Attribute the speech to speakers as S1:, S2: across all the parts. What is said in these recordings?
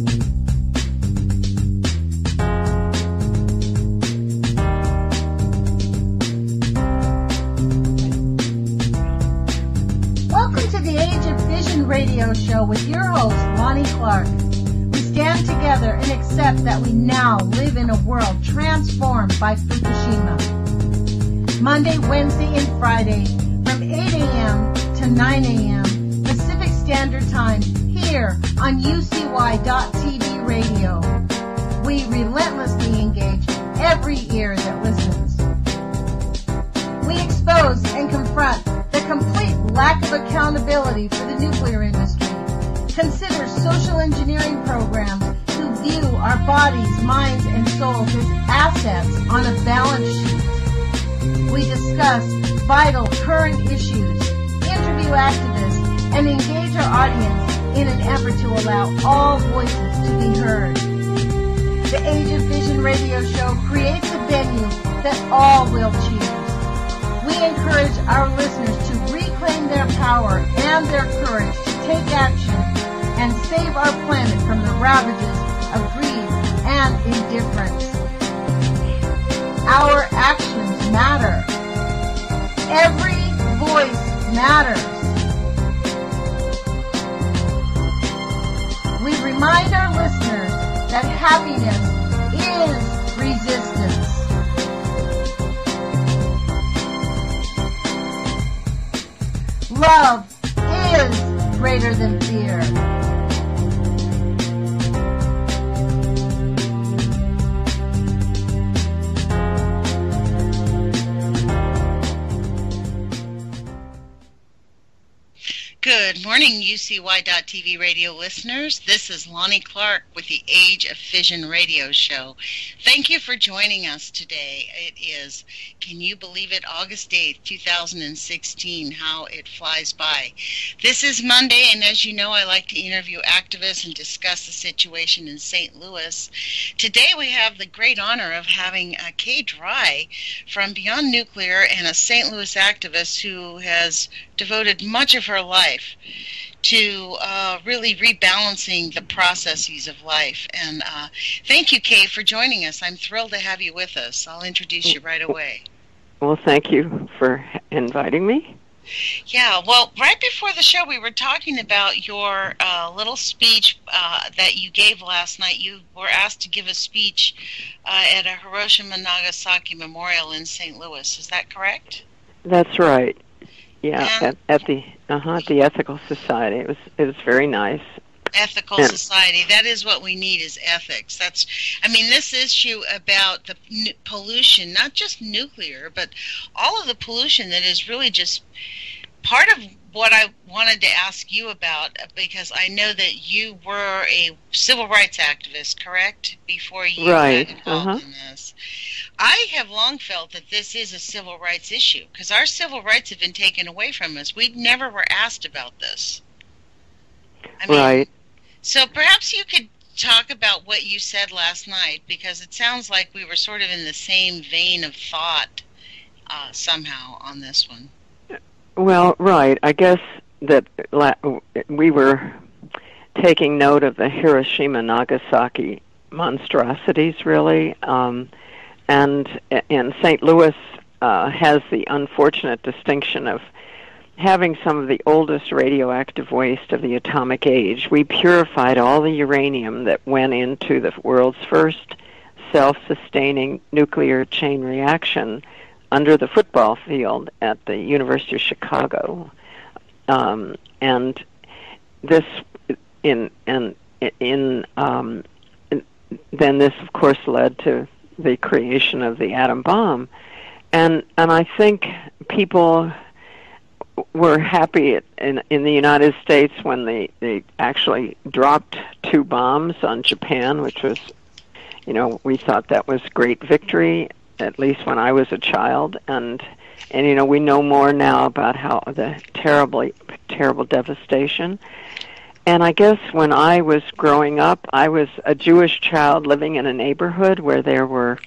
S1: Welcome to the Age of Fission radio show with your host, Lonnie Clark. We stand together and accept that we now live in a world transformed by Fukushima. Monday, Wednesday, and Friday from 8 a.m. to 9 a.m. Pacific Standard Time here on UCY.TV radio. We relentlessly engage every ear that listens. We expose and confront the complete lack of accountability for the nuclear industry. Consider social engineering programs who view our bodies, minds, and souls as assets on a balance sheet. We discuss vital current issues, interview activists, and engage our audience in an effort to allow all voices to be heard. The Age of Fission radio show creates a venue that all will choose. We encourage our listeners to reclaim their power and their courage to take action and save our planet from the ravages of greed and indifference. Our actions matter. Every voice matters. We remind our listeners that happiness is resistance. Love is greater than fear.
S2: Good morning, UCY.TV radio listeners. This is Lonnie Clark with the Age of Fission radio show. Thank you for joining us today. It is, can you believe it, August 8th, 2016, how it flies by. This is Monday, and as you know, I like to interview activists and discuss the situation in St. Louis. Today we have the great honor of having uh, Kay Drey from Beyond Nuclear and a St. Louis activist who has devoted much of her life to uh, really rebalancing the processes of life. And uh, thank you, Kay, for joining us. I'm thrilled to have you with us. I'll introduce you right away.
S3: Well, thank you for inviting me.
S2: Yeah, well, right before the show, we were talking about your uh, little speech uh, that you gave last night. You were asked to give a speech uh, at a Hiroshima Nagasaki memorial in St. Louis. Is that correct?
S3: That's right. Yeah, at, at the uh-huh, at the Ethical Society. It was it was very nice.
S2: Ethical
S3: Yeah.
S2: society. That is what we need is ethics. That's I mean this issue about the n- pollution, not just nuclear, but all of the pollution that is really just part of what I wanted to ask you about because I know that you were a civil rights activist, correct? Before you
S3: Right,
S2: got involved
S3: uh-huh.
S2: in this. I have long felt that this is a civil rights issue because our civil rights have been taken away from us. We never were asked about this. I mean,
S3: right.
S2: so perhaps you could talk about what you said last night because it sounds like we were sort of in the same vein of thought uh, somehow on this one.
S3: Well, right. I guess that la- we were taking note of the Hiroshima Nagasaki monstrosities, really. Um, and in St. Louis uh, has the unfortunate distinction of having some of the oldest radioactive waste of the atomic age. We purified all the uranium that went into the world's first self-sustaining nuclear chain reaction under the football field at the University of Chicago. Um, and this in and in um, then this of course led to the creation of the atom bomb. And and I think people were happy in in the United States when they they actually dropped two bombs on Japan which was you know we thought that was great victory at least when I was a child. And and you know we know more now about how the terribly terrible devastation and I guess when I was growing up, I was a Jewish child living in a neighborhood where there were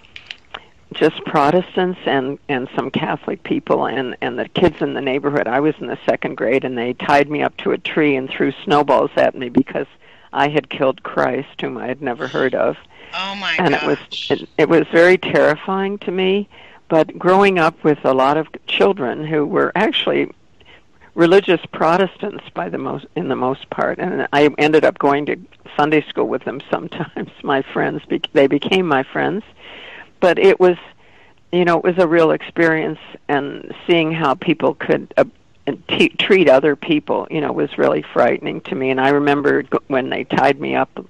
S3: just Protestants and and some Catholic people and and the kids in the neighborhood. I was in the second grade and they tied me up to a tree and threw snowballs at me because I had killed Christ, whom I had never heard of.
S2: Oh my
S3: and
S2: gosh.
S3: it was it, it was very terrifying to me. But growing up with a lot of children who were actually religious Protestants by the most in the most part, and I ended up going to Sunday school with them sometimes. My friends, they became my friends, but it was, you know, it was a real experience, and seeing how people could. Uh, t- treat other people, you know, was really frightening to me. And I remember when they tied me up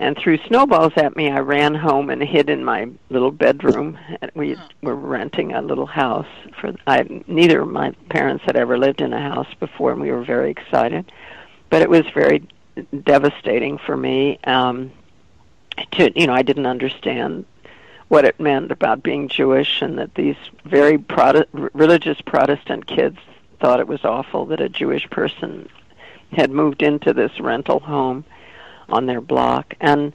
S3: and threw snowballs at me. I ran home and hid in my little bedroom. We were renting a little house for I neither of my parents had ever lived in a house before and we were very excited. But it was very devastating for me um to you know, I didn't understand what it meant about being Jewish and that these very Prote- religious Protestant kids thought it was awful that a Jewish person had moved into this rental home on their block. And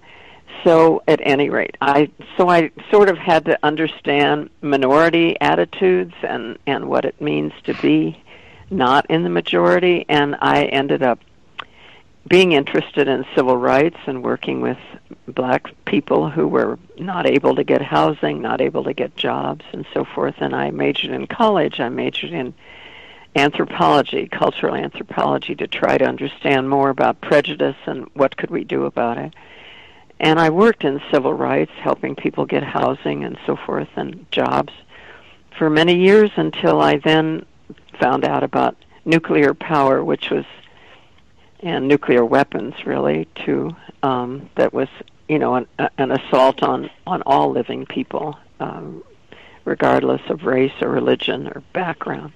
S3: so at any rate i so i sort of had to understand minority attitudes and and what it means to be not in the majority. And i ended up being interested in civil rights and working with black people who were not able to get housing not able to get jobs and so forth. And i majored in college. I majored in anthropology, cultural anthropology, to try to understand more about prejudice and what could we do about it. And I worked in civil rights, helping people get housing and so forth and jobs for many years until I then found out about nuclear power, which was and nuclear weapons really too. Um, that was you know an, an assault on on all living people, um, regardless of race or religion or background.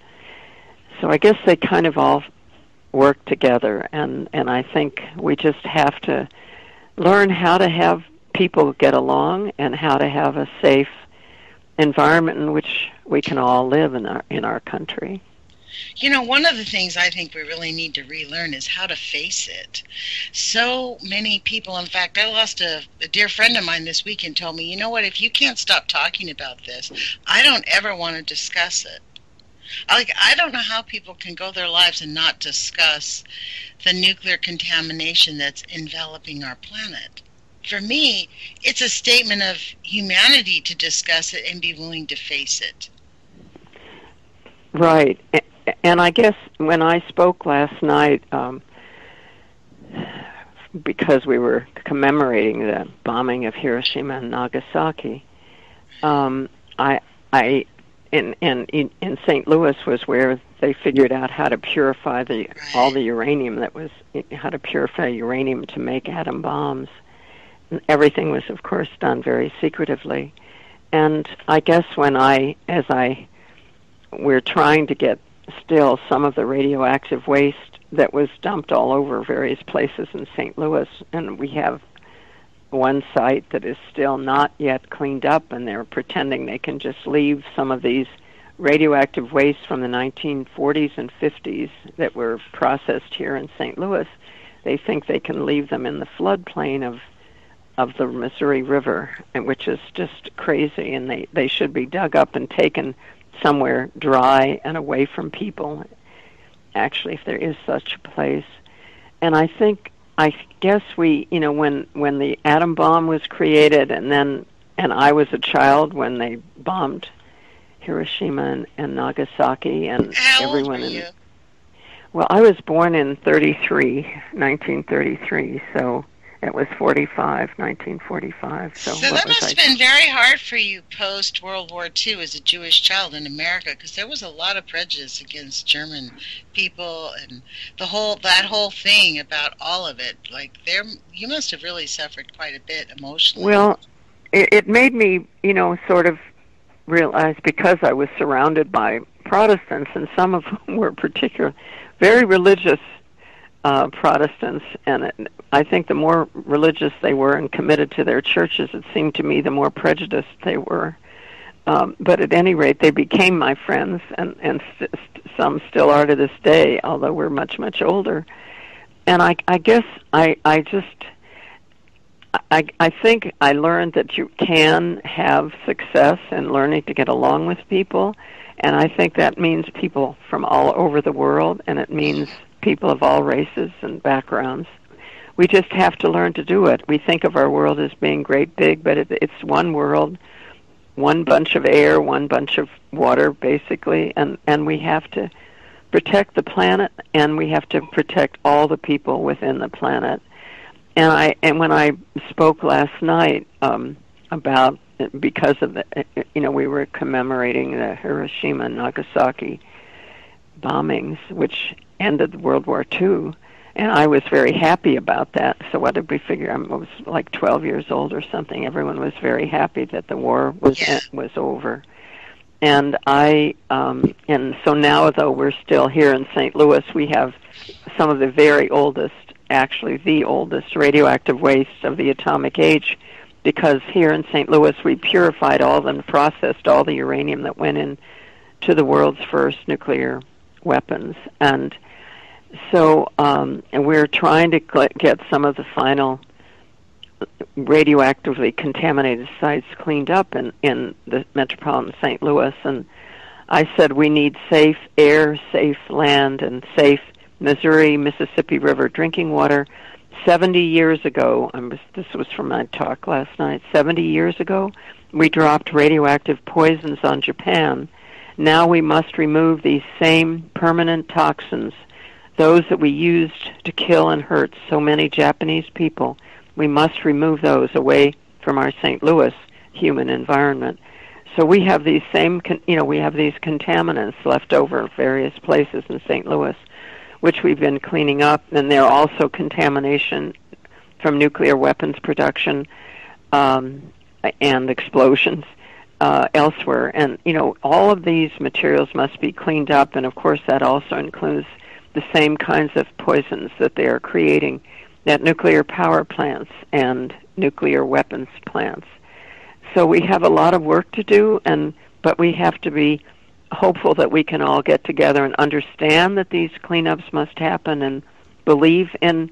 S3: So I guess they kind of all work together, and and I think we just have to learn how to have people get along and how to have a safe environment in which we can all live in our in our country.
S2: You know, one of the things I think we really need to relearn is how to face it. So many people, in fact, I lost a, a, dear friend of mine this weekend told me, you know what, if you can't stop talking about this, I don't ever want to discuss it. Like, I don't know how people can go their lives and not discuss the nuclear contamination that's enveloping our planet. For me, it's a statement of humanity to discuss it and be willing to face it.
S3: Right. And I guess when I spoke last night, um, because we were commemorating the bombing of Hiroshima and Nagasaki, um, I I in in in St. Louis was where they figured out how to purify the all the uranium that was how to purify uranium to make atom bombs. And everything was, of course, done very secretively. And I guess when I, as I, we're trying to get still some of the radioactive waste that was dumped all over various places in St. Louis, and we have one site that is still not yet cleaned up, and they're pretending they can just leave some of these radioactive waste from the 1940s and 50s that were processed here in St. Louis. They think they can leave them in the floodplain of of the Missouri River, and which is just crazy. And they they should be dug up and taken somewhere dry and away from people. Actually, if there is such a place, and I think I guess we, you know, when when the atom bomb was created, and then and I was a child when they bombed Hiroshima and, and Nagasaki, and
S2: How
S3: everyone. in,
S2: you?
S3: Well, I was born in 33, 1933, so it was 45, 1945. So,
S2: So that must have been very hard for you post World War II as a Jewish child in America, because there was a lot of prejudice against German people and the whole that whole thing about all of it. Like there, you must have really suffered quite a bit emotionally.
S3: Well, it, it made me, you know, sort of realize because I was surrounded by Protestants, and some of whom were particular, very religious uh, Protestants, and it, I think the more religious they were and committed to their churches, it seemed to me the more prejudiced they were. Um, but at any rate, they became my friends, and and st- st- some still are to this day, although we're much much older. And I I guess I I just I, I think I learned that you can have success in learning to get along with people, and I think that means people from all over the world, and it means people of all races and backgrounds. we just have to learn to do it. We think of our world as being great big, but it, it's one world, one bunch of air, one bunch of water, basically, and and we have to protect the planet, and we have to protect all the people within the planet. And I and when I spoke last night um, about because of the you know we were commemorating the Hiroshima and Nagasaki bombings, which ended World War II and I was very happy about that. So what did we figure? I was like 12 years old or something. Everyone was very happy that the war was
S2: yeah.
S3: was over. And I um and so now though we're still here in St. Louis, we have some of the very oldest, actually the oldest radioactive waste of the atomic age because here in St. Louis we purified all and processed all the uranium that went in to the world's first nuclear weapons and so, um, we're trying to get some of the final radioactively contaminated sites cleaned up in, in the metropolitan St. Louis. And I said we need safe air, safe land, and safe Missouri, Mississippi River drinking water. 70 years ago, I was, this was from my talk last night, 70 years ago, we dropped radioactive poisons on Japan. Now we must remove these same permanent toxins those that we used to kill and hurt so many Japanese people, we must remove those away from our St. Louis human environment. So we have these same, you know, we have these contaminants left over in various places in St. Louis, which we've been cleaning up, and there are also contamination from nuclear weapons production um, and explosions uh, elsewhere. And you know, all of these materials must be cleaned up, and of course, that also includes the same kinds of poisons that they are creating at nuclear power plants and nuclear weapons plants. So we have a lot of work to do and but we have to be hopeful that we can all get together and understand that these cleanups must happen and believe in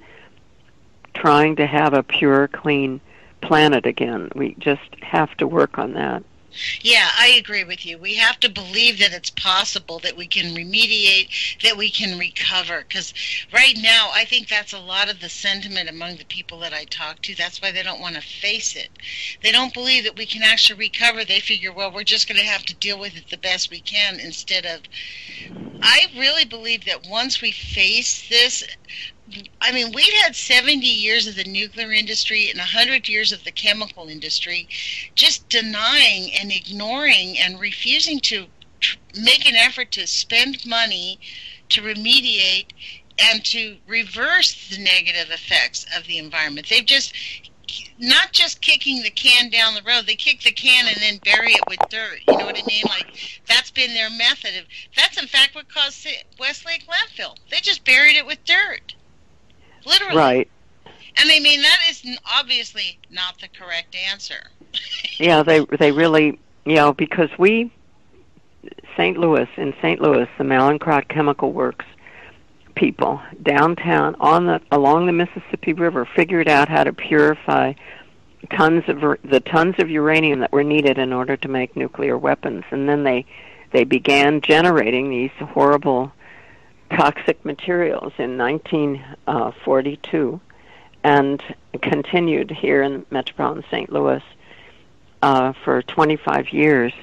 S3: trying to have a pure clean planet again. We just have to work on that.
S2: Yeah, I agree with you. We have to believe that it's possible that we can remediate, that we can recover. Because right now, I think that's a lot of the sentiment among the people that I talk to. That's why they don't want to face it. They don't believe that we can actually recover. They figure, well, we're just going to have to deal with it the best we can instead of. I really believe that once we face this, I mean, we've had 70 years of the nuclear industry and 100 years of the chemical industry just denying and ignoring and refusing to make an effort to spend money to remediate and to reverse the negative effects of the environment. They've just not just kicking the can down the road. They kick the can and then bury it with dirt. You know what I mean? Like that's been their method. of. That's in fact what caused Westlake landfill. They just buried it with dirt. Literally.
S3: Right.
S2: And I mean that is obviously not the correct answer.
S3: yeah, they they really you know because we St. Louis in St. Louis the Mallinckrodt Chemical Works people downtown on the along the Mississippi River figured out how to purify tons of the tons of uranium that were needed in order to make nuclear weapons and then they they began generating these horrible toxic materials in 1942 and continued here in metropolitan St. Louis uh, for 25 years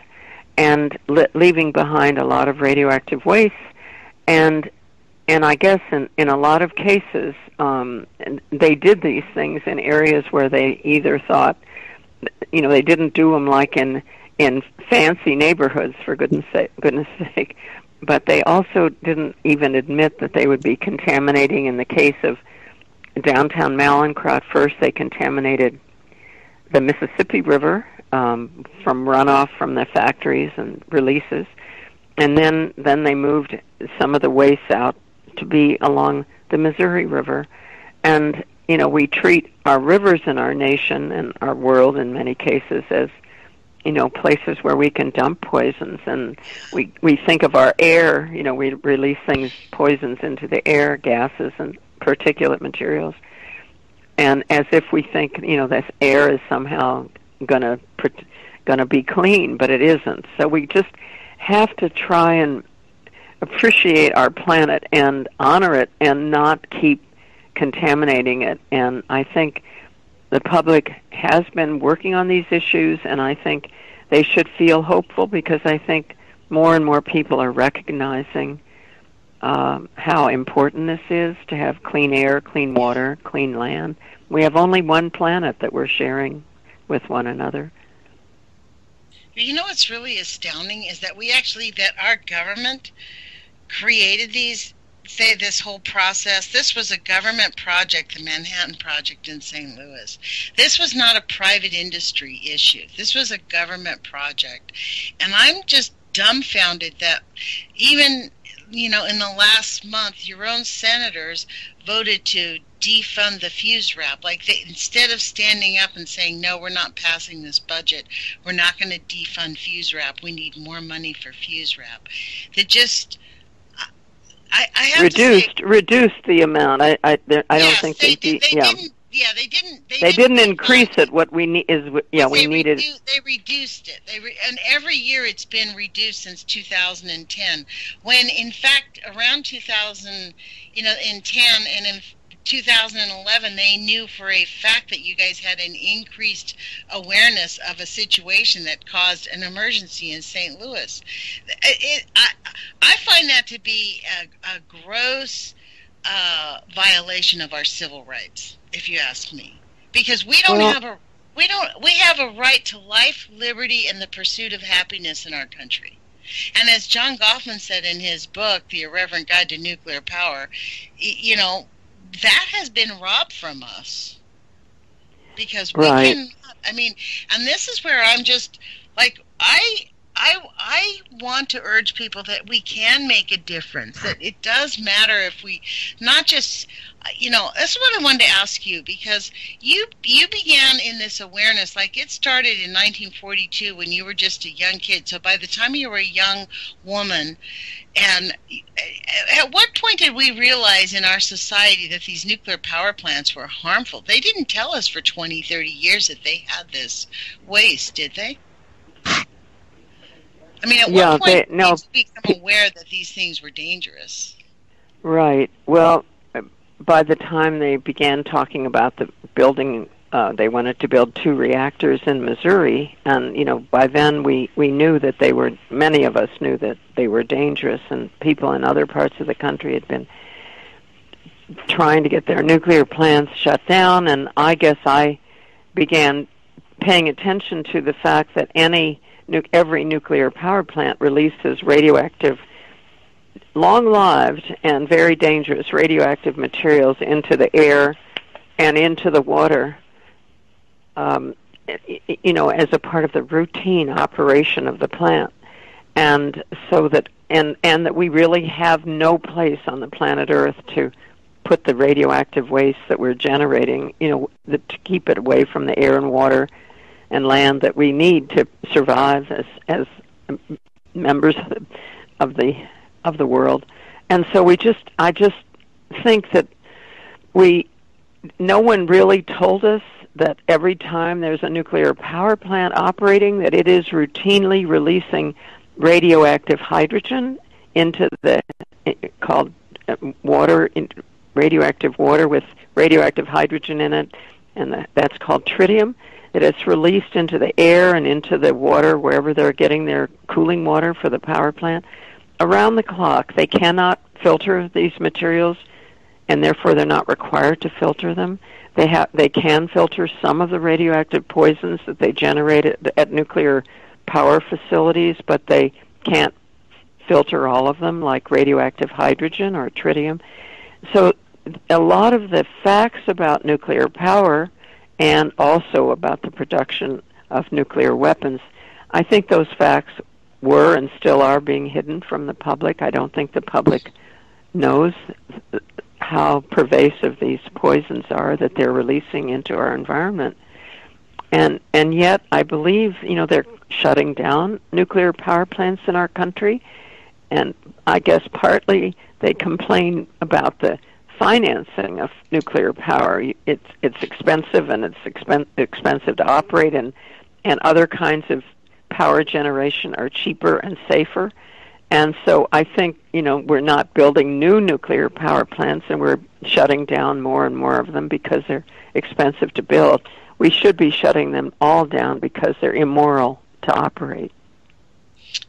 S3: and li- leaving behind a lot of radioactive waste and and I guess in in a lot of cases um, they did these things in areas where they either thought you know they didn't do them like in in fancy neighborhoods for goodness sake, goodness sake but they also didn't even admit that they would be contaminating. In the case of downtown Mallinckrodt, first they contaminated the Mississippi River um, from runoff from the factories and releases, and then then they moved some of the waste out to be along the Missouri River, and you know we treat our rivers in our nation and our world in many cases as you know places where we can dump poisons and we we think of our air you know we release things poisons into the air gases and particulate materials and as if we think you know this air is somehow going to going to be clean but it isn't so we just have to try and appreciate our planet and honor it and not keep contaminating it. And I think the public has been working on these issues, and I think they should feel hopeful because I think more and more people are recognizing um, how important this is to have clean air, clean water, clean land. We have only one planet that we're sharing with one another.
S2: You know what's really astounding is that we actually that our government created these say this whole process this was a government project the manhattan project in st louis this was not a private industry issue this was a government project and i'm just dumbfounded that even you know in the last month your own senators voted to defund the FUSRAP. Like they, instead of standing up and saying, "No, we're not passing this budget. We're not going to defund FUSRAP. We need more money for FUSRAP." That just I, I have
S3: reduced
S2: say,
S3: reduced the amount. I I, I don't think
S2: they,
S3: they,
S2: they, they
S3: yeah.
S2: didn't. Yeah, they didn't. They,
S3: they
S2: didn't,
S3: didn't increase it. What we need is yeah, we needed.
S2: Redu- they reduced it. They re- and every year it's been reduced since 2010. When in fact around 2000, you know, in 10 and in 2011, they knew for a fact that you guys had an increased awareness of a situation that caused an emergency in St. Louis. It, I, I find that to be a, a gross uh, violation of our civil rights, if you ask me, because we don't
S3: Well-
S2: have a we don't we have a right to life, liberty, and the pursuit of happiness in our country. And as John Gofman said in his book, The Irreverent Guide to Nuclear Power, you know, that has been robbed from us. Because we
S3: Right.
S2: can I mean, and this is where I'm just like I I I want to urge people that we can make a difference. That it does matter if we not just you know, this is what I wanted to ask you because you you began in this awareness like it started in 1942 when you were just a young kid. So by the time you were a young woman, and at what point did we realize in our society that these nuclear power plants were harmful? They didn't tell us for 20, 30 years that they had this waste, did they? I mean, at
S3: Yeah,
S2: what point
S3: they- no,
S2: we become aware that these things were dangerous?
S3: Right. Well, by the time they began talking about the building, uh, they wanted to build two reactors in Missouri, and you know, by then we we knew that they were. Many of us knew that they were dangerous, and people in other parts of the country had been trying to get their nuclear plants shut down. And I guess I began paying attention to the fact that any nu- every nuclear power plant releases radioactive long-lived and very dangerous radioactive materials into the air and into the water. Um, you know, as a part of the routine operation of the plant, and so that and and that we really have no place on the planet Earth to put the radioactive waste that we're generating. You know, the, to keep it away from the air and water and land that we need to survive as as members of the, of the world. And so we just I just think that we no one really told us that every time there's a nuclear power plant operating that it is routinely releasing radioactive hydrogen into the called uh, water radioactive water with radioactive hydrogen in it and that's called tritium that it's released into the air and into the water wherever they're getting their cooling water for the power plant around the clock. They cannot filter these materials, and therefore they're not required to filter them. They have they can filter some of the radioactive poisons that they generate at, at nuclear power facilities, but they can't filter all of them, like radioactive hydrogen or tritium. So a lot of the facts about nuclear power and also about the production of nuclear weapons, I think those facts were and still are being hidden from the public. I don't think the public knows how pervasive these poisons are that they're releasing into our environment. And and yet I believe, you know, they're shutting down nuclear power plants in our country and I guess partly they complain about the financing of nuclear power. It's it's expensive and it's expen- expensive to operate and and other kinds of power generation are cheaper and safer. And so I think, you know, we're not building new nuclear power plants and we're shutting down more and more of them because they're expensive to build. We should be shutting them all down because they're immoral to operate.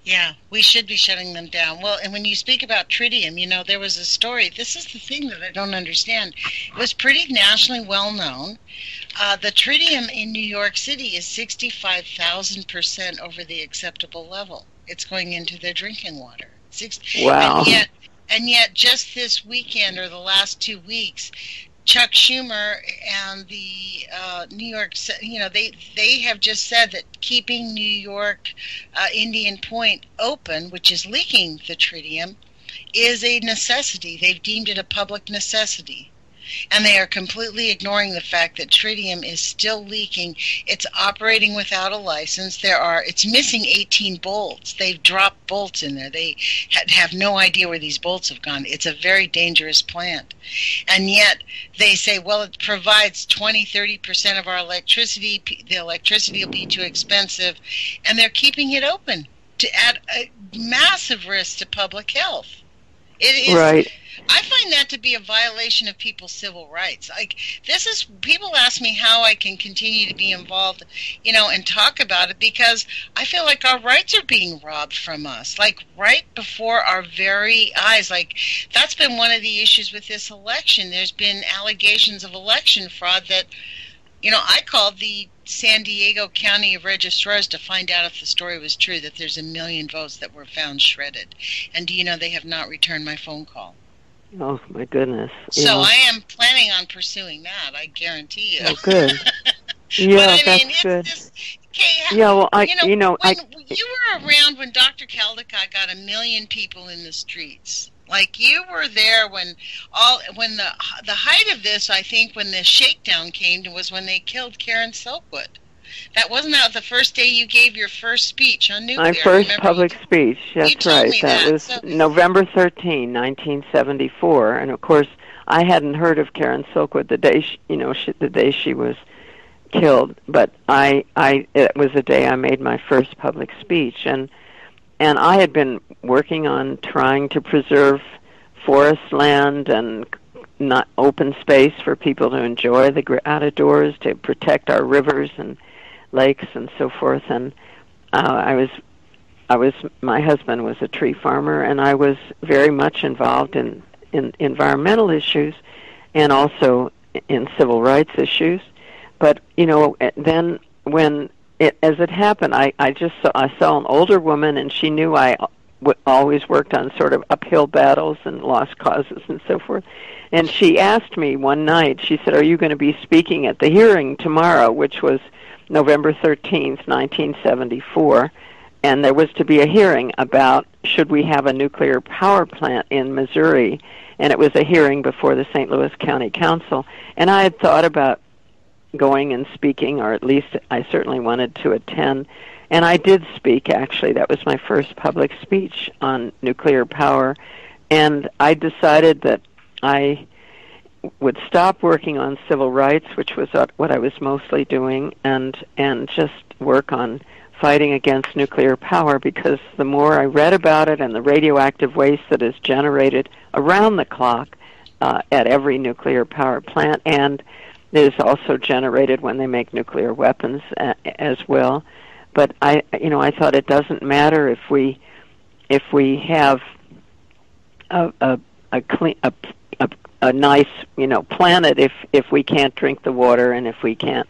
S2: Yeah, we should be shutting them down. Well, and when you speak about tritium, you know, there was a story. This is the thing that I don't understand. It was pretty nationally well known. Uh, the tritium in New York City is 65,000% over the acceptable level. It's going into their drinking water.
S3: Six, wow.
S2: And yet, and yet, just this weekend or the last two weeks, Chuck Schumer and the uh, New York, you know, they they have just said that keeping New York uh, Indian Point open, which is leaking the tritium, is a necessity. They've deemed it a public necessity and they are completely ignoring the fact that tritium is still leaking. It's operating without a license. There are it's missing 18 bolts. They've dropped bolts in there. They have no idea where these bolts have gone. It's a very dangerous plant. And yet they say, well, it provides 20, 30% of our electricity. The electricity will be too expensive, and they're keeping it open to add a massive risk to public health. It is
S3: right
S2: I find that to be a violation of people's civil rights. Like this is people ask me how I can continue to be involved, you know, and talk about it because I feel like our rights are being robbed from us, like right before our very eyes. Like that's been one of the issues with this election. There's been allegations of election fraud that you know, I called the San Diego County registrars to find out if the story was true that there's a million votes that were found shredded. And do you know they have not returned my phone call?
S3: Oh my goodness!
S2: So yeah. I am planning on pursuing that. I guarantee you.
S3: Oh, good. yeah, I that's mean, good. Just, okay, yeah, well, I you know, you know
S2: I
S3: you
S2: were around when Dr. Caldicott got a million people in the streets. Like you were there when all when the the height of this, I think, when the shakedown came was when they killed Karen Silkwood. That wasn't that the first day you gave your first speech on nuclear.
S3: My first public you, speech. That's right. That, that, was so, November 13, 1974, and of course I hadn't heard of Karen Silkwood the day she, you know she, the day she was killed, but I I it was the day I made my first public speech and and I had been working on trying to preserve forest land and not open space for people to enjoy the out of doors to protect our rivers and lakes and so forth. And uh, I was, I was, my husband was a tree farmer, and I was very much involved in in environmental issues, and also in civil rights issues. But you know, eh, then when it, as it happened, I I just saw I saw an older woman, and she knew I w- always worked on sort of uphill battles and lost causes and so forth. And she asked me one night. She said, "Are you going to be speaking at the hearing tomorrow?" Which was November 13th, 1974, and there was to be a hearing about should we have a nuclear power plant in Missouri, and it was a hearing before the St. Louis County Council. And I had thought about going and speaking, or at least I certainly wanted to attend. And I did speak, actually. That was my first public speech on nuclear power. And I decided that I would stop working on civil rights, which was what I was mostly doing, and and just work on fighting against nuclear power because the more I read about it and the radioactive waste that is generated around the clock uh, at every nuclear power plant and is also generated when they make nuclear weapons uh, as well. But I, you know, I thought it doesn't matter if we if we have a a, a clean a a nice you know planet if if we can't drink the water and if we can't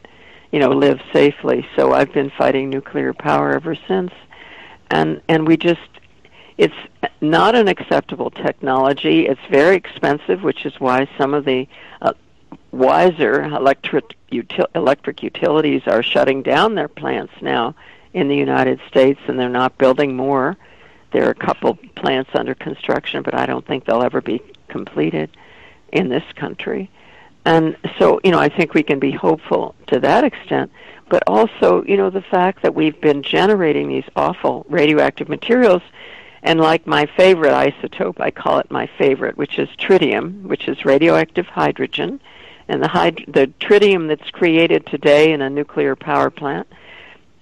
S3: you know live safely. So i've been fighting nuclear power ever since. And and we just it's not an acceptable technology. It's very expensive which is why some of the uh, wiser electric util- electric utilities are shutting down their plants now in the United States and they're not building more. There are a couple plants under construction but I don't think they'll ever be completed in this country. And so, you know, I think we can be hopeful to that extent. But also, you know, the fact that we've been generating these awful radioactive materials, and like my favorite isotope, I call it my favorite, which is tritium, which is radioactive hydrogen. And the, hyd- the tritium that's created today in a nuclear power plant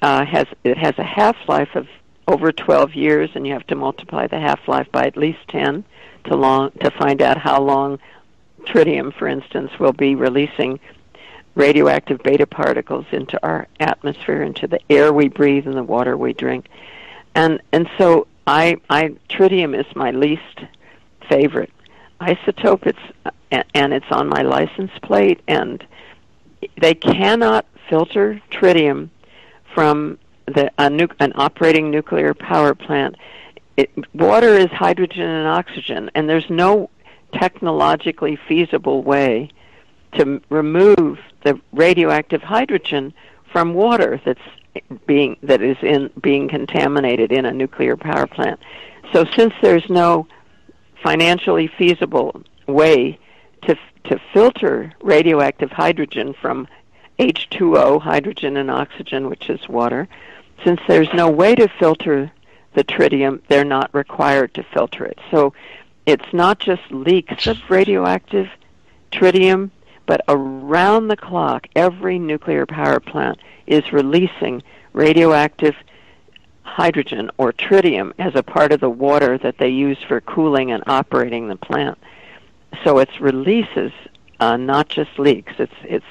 S3: uh, has it has a half life of over 12 years, and you have to multiply the half life by at least 10 to long to find out how long tritium, for instance, will be releasing radioactive beta particles into our atmosphere, into the air we breathe and the water we drink. And and so I I tritium is my least favorite isotope. It's and it's on my license plate, and they cannot filter tritium from the a nu- an operating nuclear power plant. It, water is hydrogen and oxygen, and there's no technologically feasible way to remove the radioactive hydrogen from water that's being that is in being contaminated in a nuclear power plant. So since there's no financially feasible way to to filter radioactive hydrogen from H2O, hydrogen and oxygen, which is water, since there's no way to filter the tritium, they're not required to filter it. So it's not just leaks of radioactive tritium, but around the clock, every nuclear power plant is releasing radioactive hydrogen or tritium as a part of the water that they use for cooling and operating the plant. So it's releases, uh, not just leaks. It's it's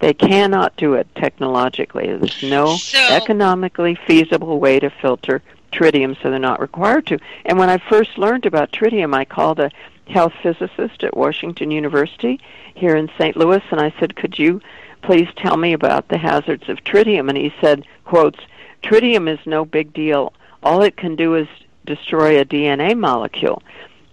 S3: they cannot do it technologically. There's no
S2: So-
S3: economically feasible way to filter tritium, so they're not required to. And when I first learned about tritium, I called a health physicist at Washington University here in St. Louis, and I said, "Could you please tell me about the hazards of tritium?" And he said, "Quotes: Tritium is no big deal. All it can do is destroy a DNA molecule."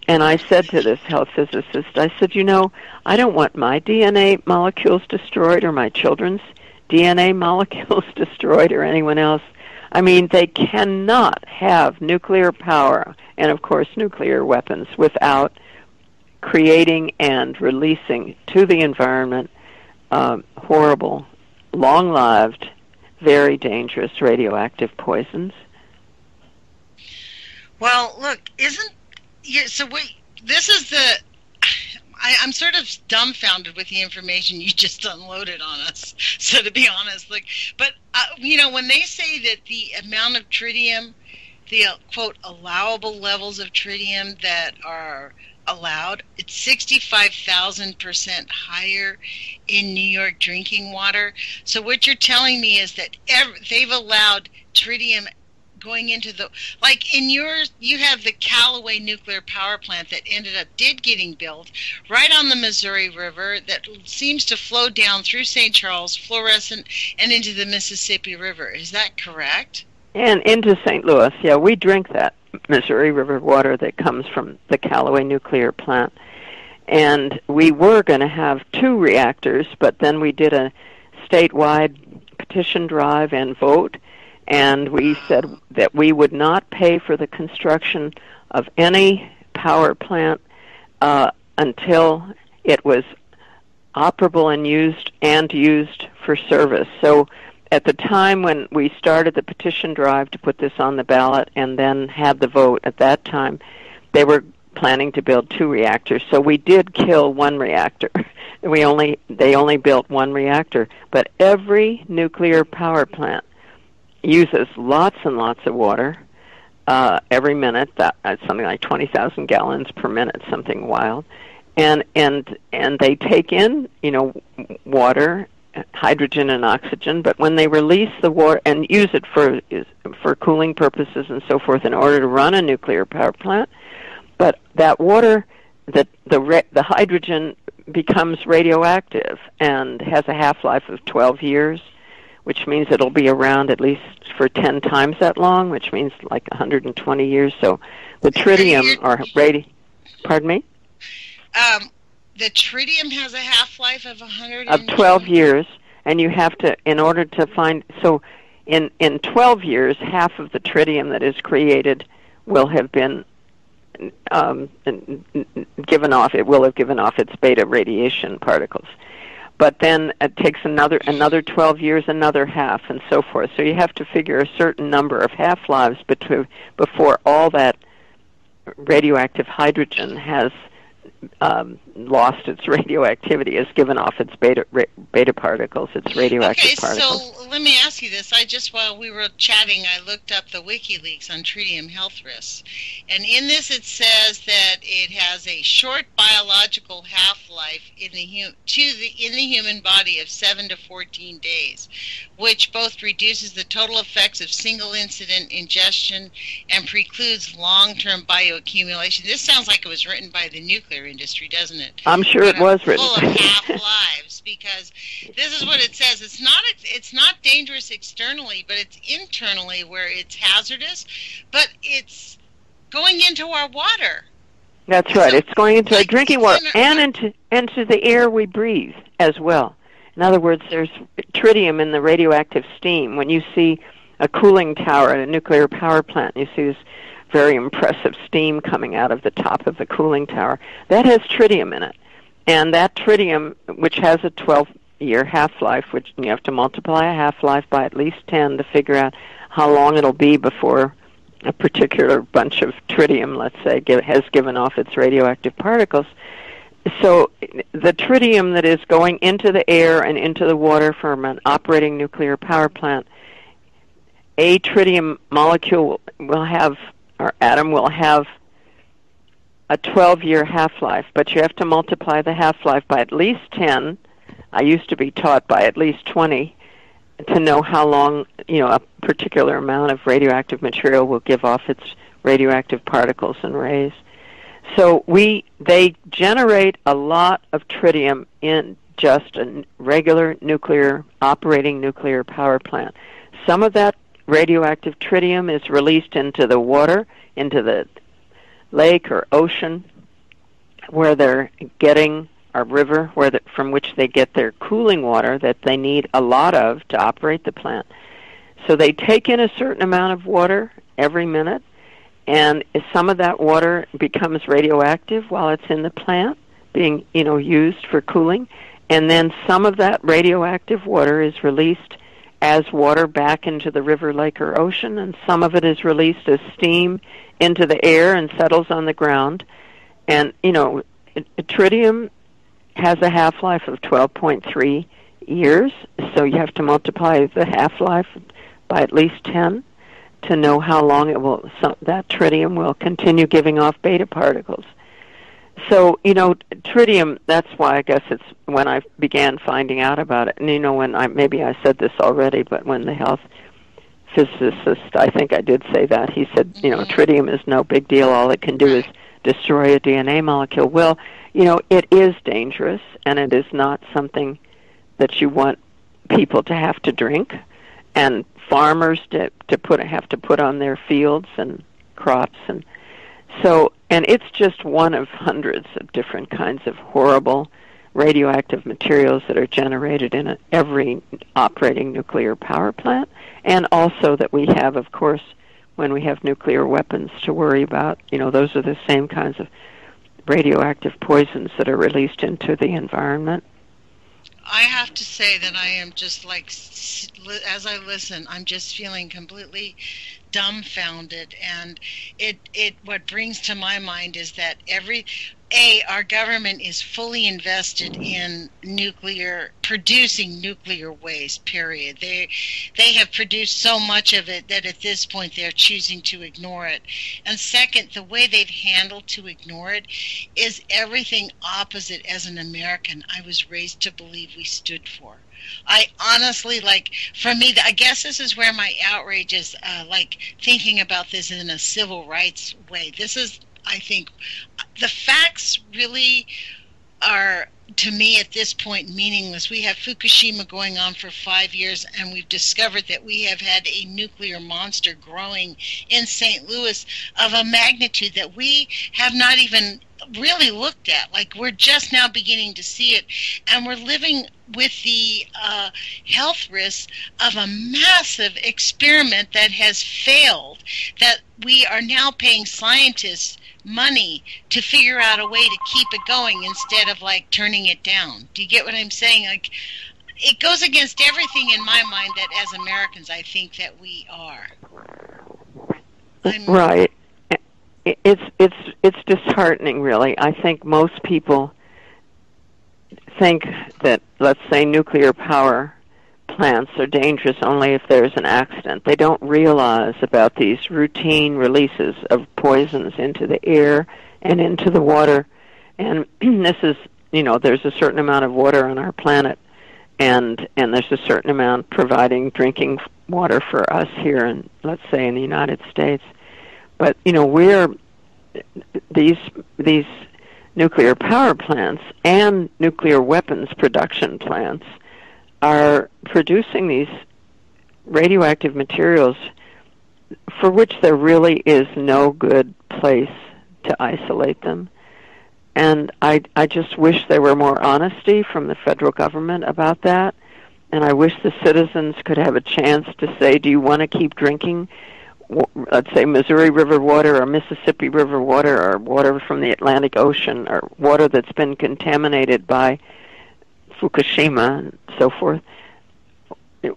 S3: And I said to this health physicist, I said, "You know, I don't want my DNA molecules destroyed or my children's DNA molecules destroyed or anyone else. I mean, they cannot have nuclear power and, of course, nuclear weapons without creating and releasing to the environment um, horrible, long lived, very dangerous radioactive poisons.
S2: Well, look, isn't yeah, so wait, this is the I, I'm sort of dumbfounded with the information you just unloaded on us. So to be honest, like, but uh, you know, when they say that the amount of tritium, the uh, quote allowable levels of tritium that are allowed, it's sixty-five thousand percent higher in New York drinking water. So what you're telling me is that they've allowed tritium going into the like in yours you have the Callaway nuclear power plant that ended up did getting built right on the Missouri River that seems to flow down through St. Charles, Florissant, and into the Mississippi River. Is that correct?
S3: And into St. Louis, yeah, we drink that Missouri River water that comes from the Callaway nuclear plant. And we were going to have two reactors, but then we did a statewide petition drive and vote, and we said that we would not pay for the construction of any power plant uh, until it was operable and used and used for service. So at the time when we started the petition drive to put this on the ballot and then had the vote at that time, they were planning to build two reactors. So we did kill one reactor. we only they only built one reactor, but every nuclear power plant uses lots and lots of water uh, every minute. That, that's something like twenty thousand gallons per minute, something wild. And and and they take in you know water hydrogen and oxygen, but when they release the water and use it for for cooling purposes and so forth in order to run a nuclear power plant, but that water, that the re- the hydrogen becomes radioactive and has a half life of 12 years, which means it'll be around at least for 10 times that long, which means like 120 years. So the tritium or radi, pardon me,
S2: Um, the tritium has a half life of 100
S3: of 12 years, and you have to in order to find so in in 12 years, half of the tritium that is created will have been um, given off. It will have given off its beta radiation particles. But then it takes another another 12 years, another half, and so forth. So you have to figure a certain number of half lives between before all that radioactive hydrogen has um, lost its radioactivity, has given off its beta beta particles, its radioactive
S2: okay,
S3: particles.
S2: so let me ask you this. I just while we were chatting, I looked up the WikiLeaks on tritium health risks, and in this it says that it has a short biological half-life in the hum- to the in the human body of seven to fourteen days, which both reduces the total effects of single incident ingestion and precludes long-term bioaccumulation. This sounds like it was written by the nuclear industry, doesn't it?
S3: I'm sure it was written.
S2: Full of half lives because this is what it says. It's not it's not dangerous externally, but it's internally where it's hazardous. But it's going into our water.
S3: That's right. It's going into our drinking water and into into the air we breathe as well. In other words, there's tritium in the radioactive steam. When you see a cooling tower at a nuclear power plant, you see this very impressive steam coming out of the top of the cooling tower. That has tritium in it. And that tritium, which has a 12 year half life, which you have to multiply a half life by at least 10 to figure out how long it'll be before a particular bunch of tritium, let's say, give, has given off its radioactive particles. So the tritium that is going into the air and into the water from an operating nuclear power plant, a tritium molecule will have, or atom will have a 12 year half life, but you have to multiply the half life by at least 10. I used to be taught by at least 20 to know how long, you know, a particular amount of radioactive material will give off its radioactive particles and rays. So we they generate a lot of tritium in just a regular nuclear operating nuclear power plant. Some of that radioactive tritium is released into the water, into the lake or ocean, where they're getting a river where the, from which they get their cooling water that they need a lot of to operate the plant. So they take in a certain amount of water every minute, and some of that water becomes radioactive while it's in the plant, being you know used for cooling, and then some of that radioactive water is released as water back into the river, lake, or ocean, and some of it is released as steam into the air and settles on the ground. And you know, tritium has a half life of 12.3 years, so you have to multiply the half life by at least 10 to know how long it will some, that tritium will continue giving off beta particles. So, you know, tritium, that's why I guess it's when I began finding out about it. And you know, when I maybe I said this already, but when the health physicist, I think I did say that, he said, you know,
S2: Mhm.
S3: tritium is no big deal. All it can do is destroy a DNA molecule. Well, you know, it is dangerous, and it is not something that you want people to have to drink, and farmers to to put have to put on their fields and crops, and so and it's just one of hundreds of different kinds of horrible radioactive materials that are generated in a, every operating nuclear power plant, and also that we have, of course, when we have nuclear weapons to worry about. You know, those are the same kinds of radioactive poisons that are released into the environment.
S2: I have to say that I am just like, as I listen, I'm just feeling completely dumbfounded, and it it what brings to my mind is that every a our government is fully invested in nuclear producing nuclear waste period they they have produced so much of it that at this point they're choosing to ignore it and second the way they've handled to ignore it is everything opposite as an american i was raised to believe we stood for I honestly like for me. I guess this is where my outrage is. Uh, like thinking about this in a civil rights way. This is, I think, the facts really are to me at this point meaningless. We have Fukushima going on for five years, and we've discovered that we have had a nuclear monster growing in St. Louis of a magnitude that we have not even really looked at. Like we're just now beginning to see it, and we're living with the uh, health risks of a massive experiment that has failed. That we are now paying scientists money to figure out a way to keep it going instead of like turning it down. Do you get what I'm saying? Like it goes against everything in my mind that as Americans I think that we are. I'm-
S3: Right. It's it's it's disheartening, really. I think most people think that, let's say, nuclear power plants are dangerous only if there's an accident. They don't realize about these routine releases of poisons into the air and into the water. And this is, you know, there's a certain amount of water on our planet, and and there's a certain amount providing drinking water for us here, in let's say in the United States. But you know, we're these these nuclear power plants and nuclear weapons production plants are producing these radioactive materials for which there really is no good place to isolate them. And I, I just wish there were more honesty from the federal government about that. And I wish the citizens could have a chance to say, do you want to keep drinking, let's say, Missouri River water or Mississippi River water or water from the Atlantic Ocean or water that's been contaminated by Fukushima and so forth?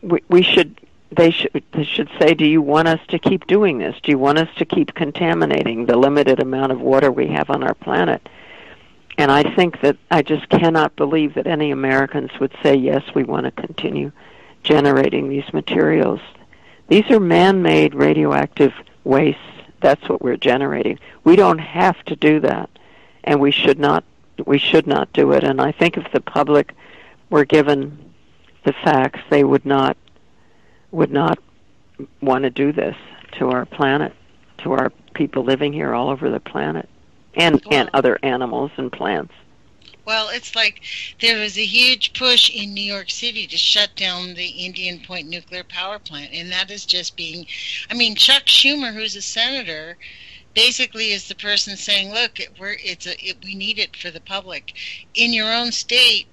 S3: We, we should they should they should say, "Do you want us to keep doing this? Do you want us to keep contaminating the limited amount of water we have on our planet?" And I think that I just cannot believe that any Americans would say, "Yes, we want to continue generating these materials." These are man-made radioactive wastes. That's what we're generating. We don't have to do that, and we should not we should not do it. And I think if the public were given the facts, they would not would not want to do this to our planet, to our people living here all over the planet, and and other animals and plants.
S2: Well, it's like there was a huge push in New York City to shut down the Indian Point nuclear power plant, and that is just being. I mean, Chuck Schumer, who's a senator, basically is the person saying, "Look, it, we're it's a it, we need it for the public." In your own state,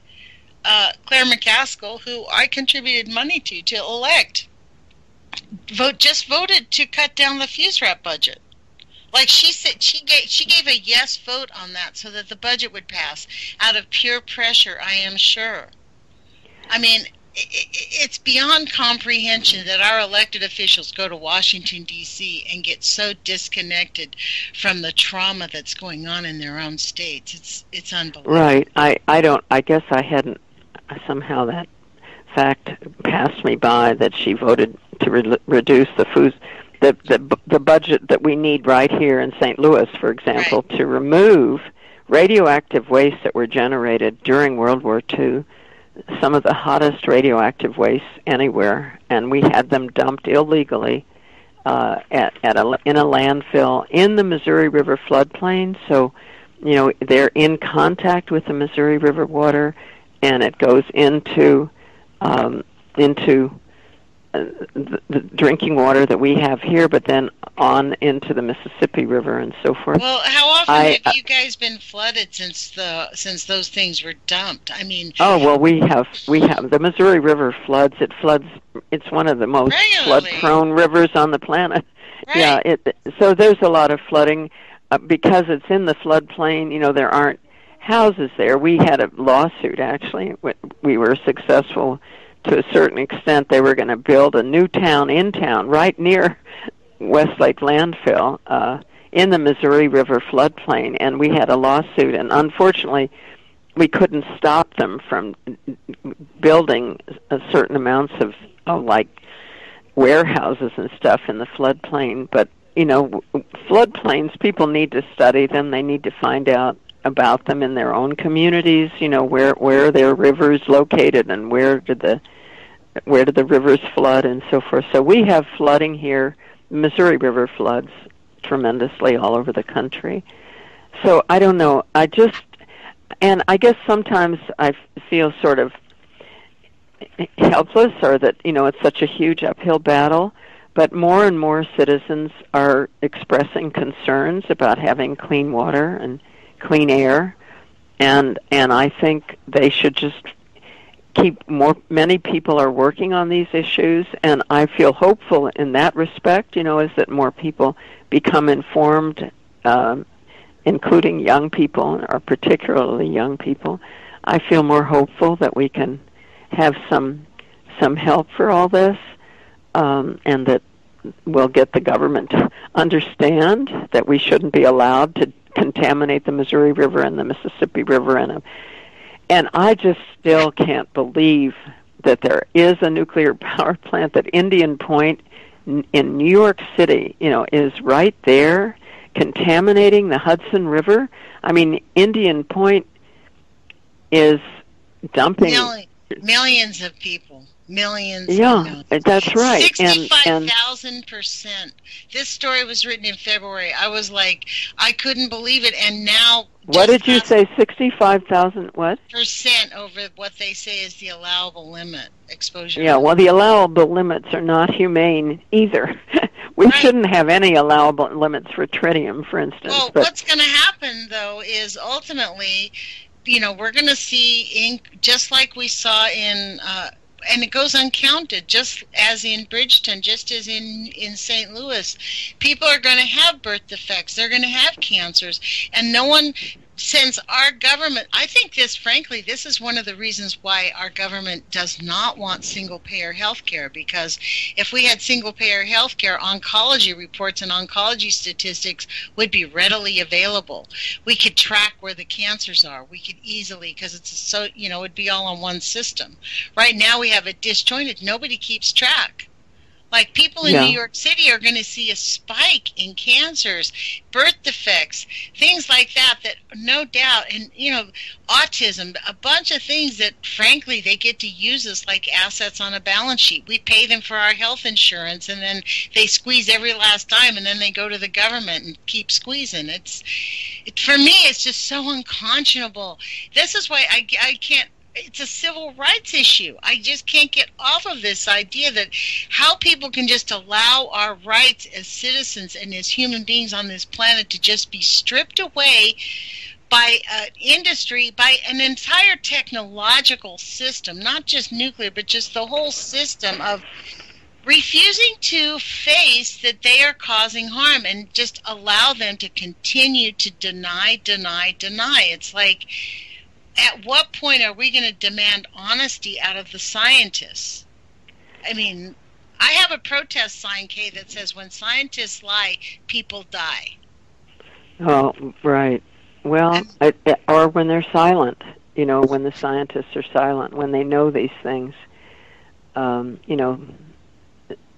S2: uh, Claire McCaskill, who I contributed money to to elect, vote just voted to cut down the FUSRAP budget. Like she said, she gave she gave a yes vote on that so that the budget would pass out of pure pressure. I am sure. I mean, it's beyond comprehension that our elected officials go to Washington D.C. and get so disconnected from the trauma that's going on in their own states. It's it's unbelievable.
S3: Right. I I don't. I guess I hadn't somehow that fact passed me by that she voted to re- reduce the food the, the the budget that we need right here in St. Louis, for example,
S2: right.
S3: to remove radioactive waste that were generated during World War II, some of the hottest radioactive waste anywhere, and we had them dumped illegally uh, at, at a, in a landfill in the Missouri River floodplain. So, you know, they're in contact with the Missouri River water and it goes into um, into the, the drinking water that we have here, but then on into the Mississippi River and so forth.
S2: Well, how often I, have you guys been flooded since the since those things were dumped? I mean,
S3: oh well, we have we have the Missouri River floods. It floods. It's one of the most flood-prone rivers on the planet.
S2: Right.
S3: Yeah. It so there's a lot of flooding uh, because it's in the floodplain. You know, there aren't houses there. We had a lawsuit actually. We were successful to a certain extent. They were going to build a new town in town right near Westlake landfill uh, in the Missouri River floodplain, and we had a lawsuit. And unfortunately, we couldn't stop them from building a certain amounts of oh, like warehouses and stuff in the floodplain. But you know, floodplains, people need to study them. They need to find out about them in their own communities. You know, where where are their rivers located, and where did the where do the rivers flood, and so forth. So we have flooding here. Missouri River floods tremendously all over the country. So I don't know. I just and I guess sometimes I feel sort of helpless, or that you know it's such a huge uphill battle. But more and more citizens are expressing concerns about having clean water and clean air, and and I think they should just keep more. Many people are working on these issues, and I feel hopeful in that respect. You know, is that more people become informed, um, including young people, or particularly young people. I feel more hopeful that we can have some some help for all this, um, and that we'll get the government to understand that we shouldn't be allowed to contaminate the Missouri River and the Mississippi River and and I just still can't believe that there is a nuclear power plant that Indian Point in New York City, you know, is right there contaminating the Hudson River. I mean, Indian Point is dumping
S2: Million, millions of people. Millions.
S3: Yeah,
S2: millions.
S3: that's right.
S2: Sixty-five thousand percent. This story was written in February. I was like, I couldn't believe it, and now.
S3: What did you say? Sixty-five thousand. What?
S2: Percent over what they say is the allowable limit exposure.
S3: Yeah, well, the allowable limits are not humane either. we
S2: Right.
S3: shouldn't have any allowable limits for tritium, for instance.
S2: Well,
S3: but
S2: what's going to happen though is ultimately, you know, we're going to see ink just like we saw in, uh, and it goes uncounted, just as in Bridgeton, just as in in St. Louis, people are going to have birth defects. They're going to have cancers, and no one. Since our government, I think this, frankly, this is one of the reasons why our government does not want single payer health care. Because if we had single payer health care, oncology reports and oncology statistics would be readily available. We could track where the cancers are. We could easily, because it's so, you know, it'd be all on one system. Right now we have it disjointed. Nobody keeps track. Like people in
S3: Yeah.
S2: New York City are going to see a spike in cancers, birth defects, things like that, that no doubt, and, you know, autism, a bunch of things that, frankly, they get to use as like assets on a balance sheet. We pay them for our health insurance, and then they squeeze every last dime, and then they go to the government and keep squeezing. It's, it, for me, it's just so unconscionable. This is why I, I can't. It's a civil rights issue. I just can't get off of this idea that how people can just allow our rights as citizens and as human beings on this planet to just be stripped away by uh, industry, by an entire technological system, not just nuclear, but just the whole system of refusing to face that they are causing harm and just allow them to continue to deny, deny, deny. It's like, at what point are we going to demand honesty out of the scientists? I mean, I have a protest sign, Kay, that says, when scientists lie, people die.
S3: Oh, right. Well, it- or when they're silent, you know, when the scientists are silent, when they know these things, um, you know,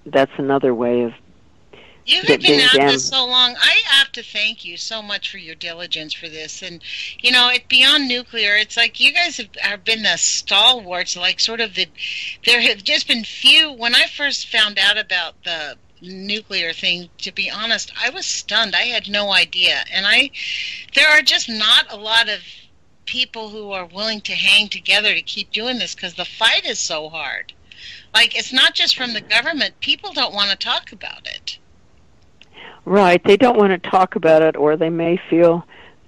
S3: that's another way of.
S2: You have
S3: But
S2: been
S3: then
S2: at this so long. I have to thank you so much for your diligence for this. And, you know, it beyond nuclear, it's like you guys have, have been the stalwarts, like sort of the. There have just been few. When I first found out about the nuclear thing, to be honest, I was stunned. I had no idea. And I. There are just not a lot of people who are willing to hang together to keep doing this because the fight is so hard. Like, it's not just from the government, people don't want to talk about it.
S3: Right. They don't want to talk about it, or they may feel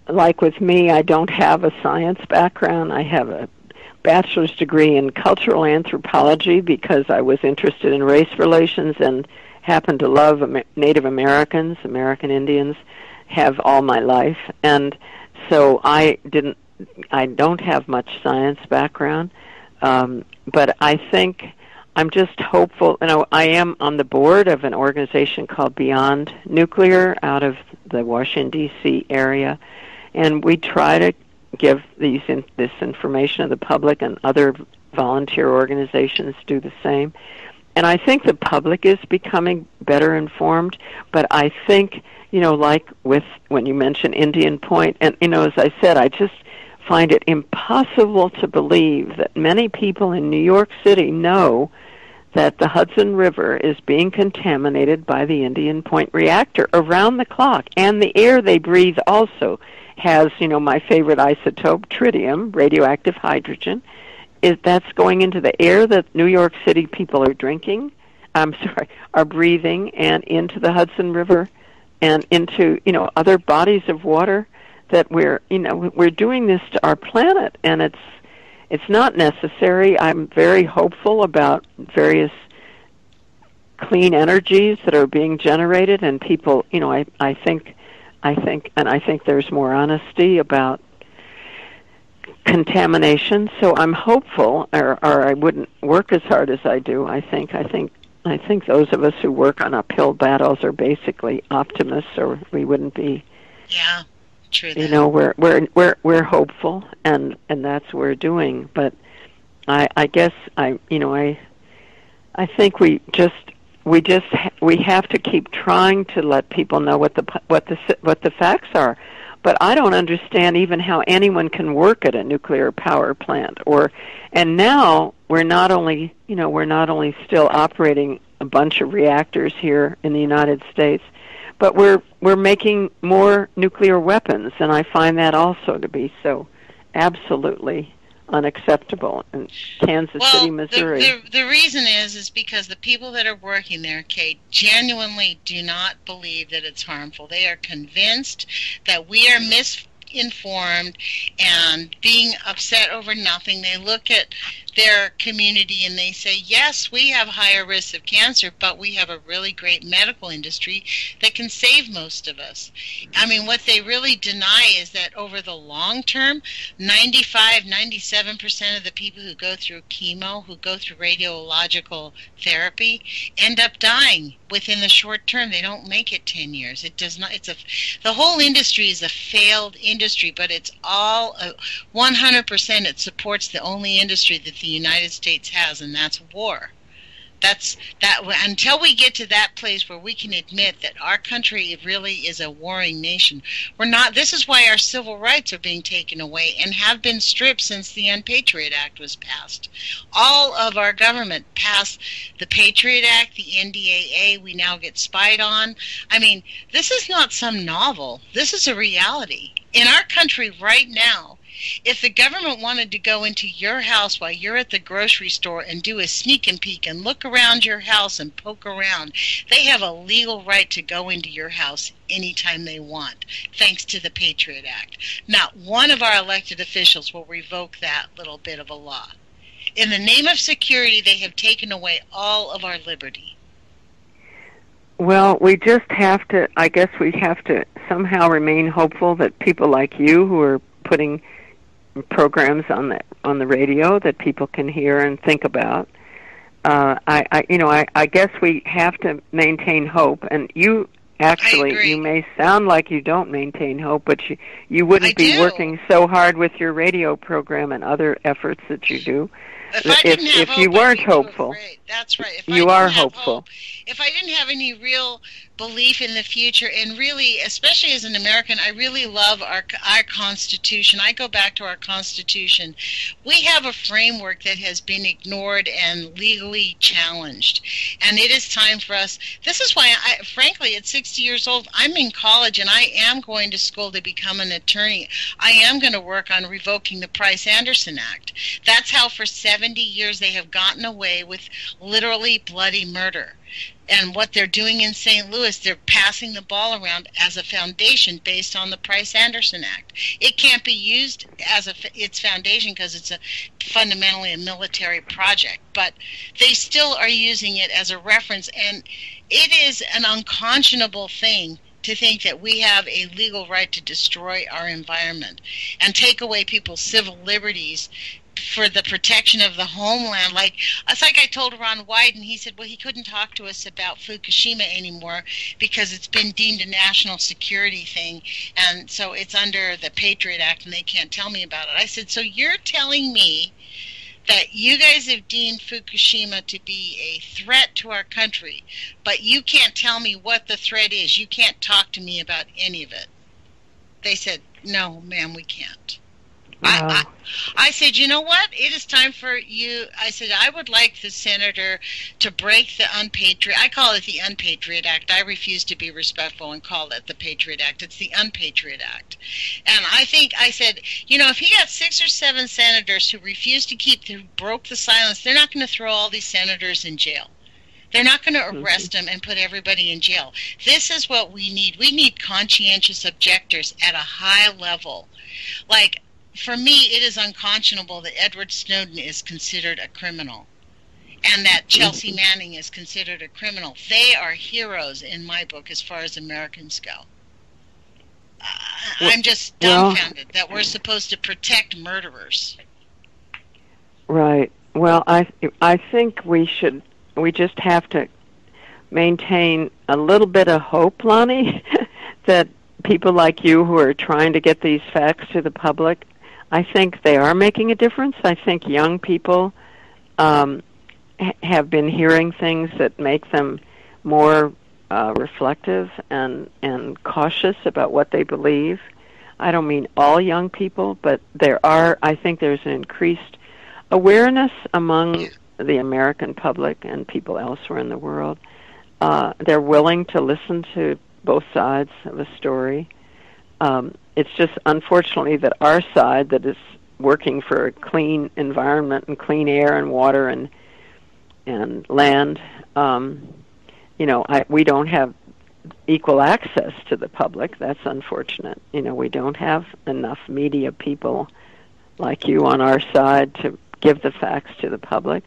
S3: like with me, I don't have a science background. I have a bachelor's degree in cultural anthropology because I was interested in race relations and happened to love Native Americans, American Indians, have all my life. And so I didn't, I don't have much science background. Um, but I think I'm just hopeful. You know, I am on the board of an organization called Beyond Nuclear out of the Washington D.C. area, and we try to give these in, this information to the public, and other volunteer organizations do the same. And I think the public is becoming better informed, but I think you know, like with when you mention Indian Point, and you know, as I said, I just find it impossible to believe that many people in New York City know that the Hudson River is being contaminated by the Indian Point reactor around the clock, and the air they breathe also has, you know, my favorite isotope, tritium, radioactive hydrogen. Is that's going into the air that New York City people are drinking? I'm sorry, are breathing, and into the Hudson River, and into you know other bodies of water that we're you know we're doing this to our planet, and it's it's not necessary. I'm very hopeful about various clean energies that are being generated and people you know I I think I think and I think there's more honesty about contamination so I'm hopeful or or I wouldn't work as hard as I do I think I think I think those of us who work on uphill battles are basically optimists or we wouldn't be
S2: Yeah. True.
S3: You know, we're we're we're we're hopeful, and and that's what we're doing. But I I guess I you know I I think we just we just we have to keep trying to let people know what the what the what the facts are but I don't understand even how anyone can work at a nuclear power plant or and now we're not only you know we're not only still operating a bunch of reactors here in the United States but we're we're making more nuclear weapons and I find that also to be so absolutely unacceptable in Kansas
S2: well,
S3: City, Missouri.
S2: The, the, the reason is is because the people that are working there, Kay, genuinely do not believe that it's harmful. They are convinced that we are misinformed and being upset over nothing. They look at their community and they say, yes, we have higher risks of cancer, but we have a really great medical industry that can save most of us. I mean, what they really deny is that over the long term, 95, 97% of the people who go through chemo, who go through radiological therapy, end up dying within the short term. They don't make it 10 years. It does not, it's a, the whole industry is a failed industry, but it's all, a, 100% it supports the only industry that the the United States has, and that's war. That's that until we get to that place where we can admit that our country really is a warring nation. We're not. This is why our civil rights are being taken away and have been stripped since the Unpatriot Act was passed. All of our government passed the Patriot Act, the NDAA. We now get spied on. I mean, this is not some novel. This is a reality in our country right now if the government wanted to go into your house while you're at the grocery store and do a sneak and peek and look around your house and poke around, they have a legal right to go into your house anytime they want, thanks to the Patriot Act. Not one of our elected officials will revoke that little bit of a law. In the name of security, they have taken away all of our liberty.
S3: Well, we just have to, I guess we have to somehow remain hopeful that people like you who are putting programs on the on the radio that people can hear and think about. Uh, I, I, you know, I, I guess we have to maintain hope. And you actually, you may sound like you don't maintain hope, but you you wouldn't
S2: I
S3: be
S2: do.
S3: working so hard with your radio program and other efforts that you do
S2: if,
S3: if, if
S2: hope,
S3: you weren't hopeful.
S2: That's right. If
S3: You are hopeful.
S2: Hope, if I didn't have any real belief in the future, and really, especially as an American, I really love our our Constitution. I go back to our Constitution. We have a framework that has been ignored and legally challenged, and it is time for us. This is why, I, frankly, at 60 years old, I'm in college and I am going to school to become an attorney. I am going to work on revoking the Price Anderson Act. That's how, for 70 years, they have gotten away with literally bloody murder. And what they're doing in St. Louis, they're passing the ball around as a foundation based on the Price Anderson Act. It can't be used as a its foundation because it's a fundamentally a military project, but they still are using it as a reference, and it is an unconscionable thing to think that we have a legal right to destroy our environment and take away people's civil liberties for the protection of the homeland. Like it's like I told Ron Wyden, he said, well, he couldn't talk to us about Fukushima anymore because it's been deemed a national security thing, and so it's under the Patriot Act, and they can't tell me about it. I said, so you're telling me that you guys have deemed Fukushima to be a threat to our country, but you can't tell me what the threat is. You can't talk to me about any of it. They said, no, ma'am, we can't. I, I, I said, you know what? It is time for you. I said, I would like the senator to break the unpatriot. I call it the Unpatriot Act. I refuse to be respectful and call it the Patriot Act. It's the Unpatriot Act. And I think I said, you know, if he got six or seven senators who refused to keep, who broke the silence, they're not going to throw all these senators in jail. They're not going to mm-hmm. arrest them and put everybody in jail. This is what we need. We need conscientious objectors at a high level. Like for me, it is unconscionable that Edward Snowden is considered a criminal and that Chelsea Manning is considered a criminal. They are heroes in my book as far as Americans go. Uh, I'm just
S3: Well-
S2: dumbfounded that we're supposed to protect murderers.
S3: Right. Well, I I think we should we just have to maintain a little bit of hope, Lonnie, that people like you who are trying to get these facts to the public, I think they are making a difference. I think young people um, ha- have been hearing things that make them more uh, reflective and and cautious about what they believe. I don't mean all young people, but there are. I think there's an increased awareness among the American public and people elsewhere in the world. Uh, they're willing to listen to both sides of a story. Um, it's just unfortunately that our side that is working for a clean environment and clean air and water and and land, um, you know, I, we don't have equal access to the public. That's unfortunate. You know, we don't have enough media people like you on our side to give the facts to the public.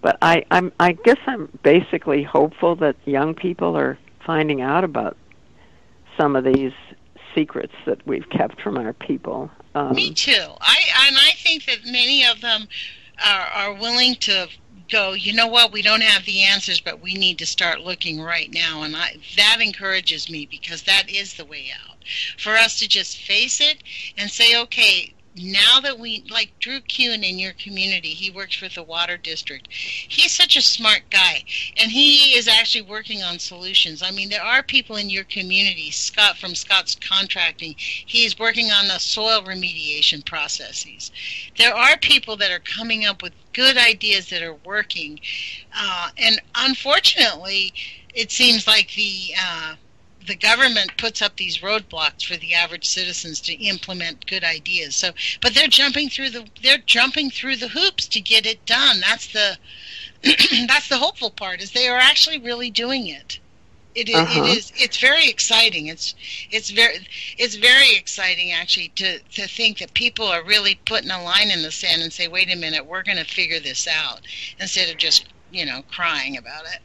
S3: But I, I'm, I guess I'm basically hopeful that young people are finding out about some of these secrets that we've kept from our people.
S2: Um, Me too. I and I think that many of them are, are willing to go. You know what? We don't have the answers, but we need to start looking right now, and I, that encourages me because that is the way out. For us to just face it and say, okay, now that we like Drew Kuhn in your community, he works with the water district. He's such a smart guy, and he is actually working on solutions. I mean, there are people in your community. Scott from Scott's Contracting, he's working on the soil remediation processes. There are people that are coming up with good ideas that are working, uh, and unfortunately, it seems like the uh, the government puts up these roadblocks for the average citizens to implement good ideas. So, but they're jumping through the they're jumping through the hoops to get it done. That's the that's the hopeful part is they are actually really doing it. It is, uh-huh. it is it's very exciting. It's it's very it's very exciting actually to to think that people are really putting a line in the sand and say, wait a minute, we're going to figure this out instead of just you know crying about it.